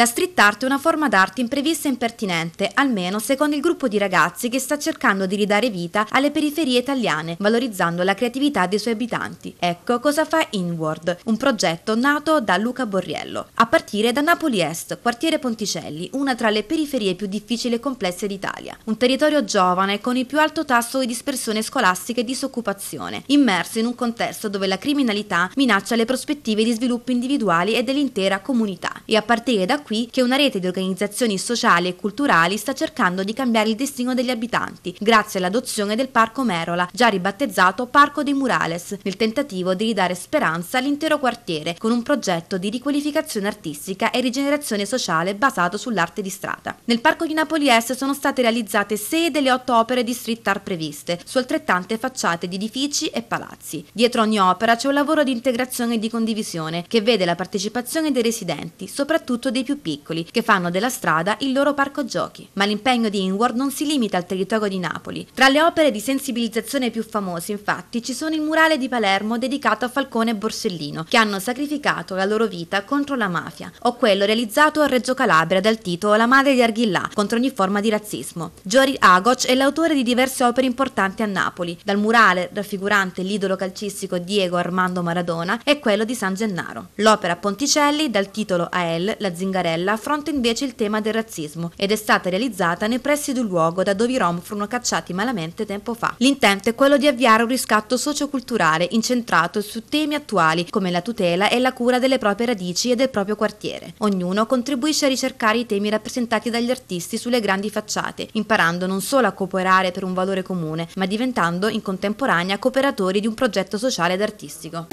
La street art è una forma d'arte imprevista e impertinente, almeno secondo il gruppo di ragazzi che sta cercando di ridare vita alle periferie italiane, valorizzando la creatività dei suoi abitanti. Ecco cosa fa Inward, un progetto nato da Luca Borriello. A partire da Napoli Est, quartiere Ponticelli, una tra le periferie più difficili e complesse d'Italia. Un territorio giovane con il più alto tasso di dispersione scolastica e disoccupazione, immerso in un contesto dove la criminalità minaccia le prospettive di sviluppo individuali e dell'intera comunità. E a partire da qui che una rete di organizzazioni sociali e culturali sta cercando di cambiare il destino degli abitanti, grazie all'adozione del Parco Merola, già ribattezzato Parco dei Murales, nel tentativo di ridare speranza all'intero quartiere, con un progetto di riqualificazione artistica e rigenerazione sociale basato sull'arte di strada. Nel Parco di Napoli Est sono state realizzate sei delle otto opere di street art previste, su altrettante facciate di edifici e palazzi. Dietro ogni opera c'è un lavoro di integrazione e di condivisione, che vede la partecipazione dei residenti, soprattutto dei più più piccoli, che fanno della strada il loro parco giochi. Ma l'impegno di Inward non si limita al territorio di Napoli. Tra le opere di sensibilizzazione più famose, infatti, ci sono il murale di Palermo dedicato a Falcone e Borsellino, che hanno sacrificato la loro vita contro la mafia, o quello realizzato a Reggio Calabria dal titolo La madre di Arghillà, contro ogni forma di razzismo. Giori Agoc è l'autore di diverse opere importanti a Napoli, dal murale raffigurante l'idolo calcistico Diego Armando Maradona e quello di San Gennaro. L'opera Ponticelli, dal titolo AEL, La zingarella Zingarella affronta invece il tema del razzismo ed è stata realizzata nei pressi di un luogo da dove i Rom furono cacciati malamente tempo fa. L'intento è quello di avviare un riscatto socioculturale incentrato su temi attuali come la tutela e la cura delle proprie radici e del proprio quartiere. Ognuno contribuisce a ricercare i temi rappresentati dagli artisti sulle grandi facciate, imparando non solo a cooperare per un valore comune, ma diventando in contemporanea cooperatori di un progetto sociale ed artistico.